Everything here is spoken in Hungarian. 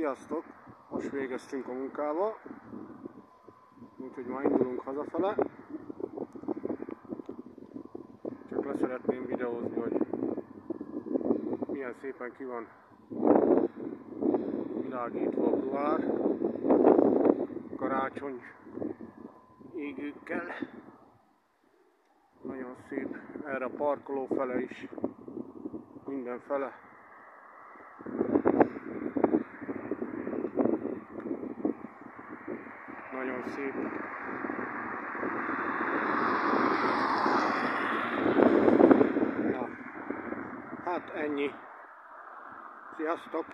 Sziasztok! Most végeztünk a munkával, úgyhogy már indulunk hazafele. Csak leszeretném videózni, hogy milyen szépen ki van világítva a bruhár karácsony égőkkel. Nagyon szép erre a parkoló fele is, mindenfele. Nagyon szép. Na, hát ennyi. Sziasztok!